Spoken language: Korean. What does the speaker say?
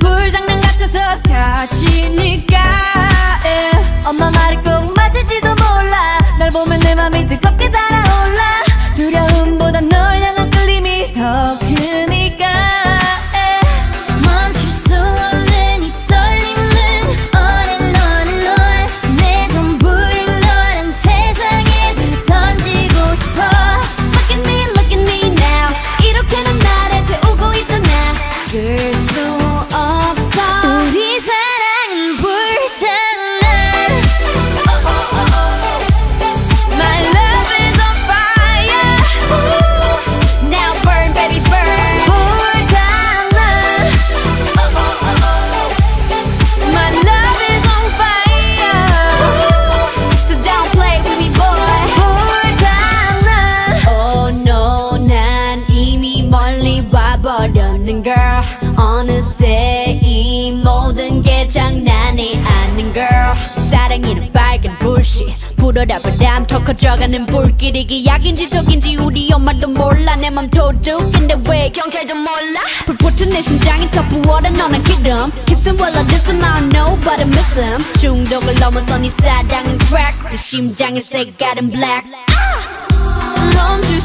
불장난 같아서 다친 어느새 이 모든 게 장난이 아닌 girl. 사랑이는 빨간 불씨. 불어라 바람 더 커져가는 불길 이게 약인지 독인지 우리 엄마도 몰라. 내 맘 도둑인데 왜 경찰도 몰라? 불붙은 내 심장이 더 부어라 너는 기름. Kissing while I diss him I don't know but I miss him 중독을 넘어서 네 사랑은 crack. 내 심장의 색깔은 black. 멈출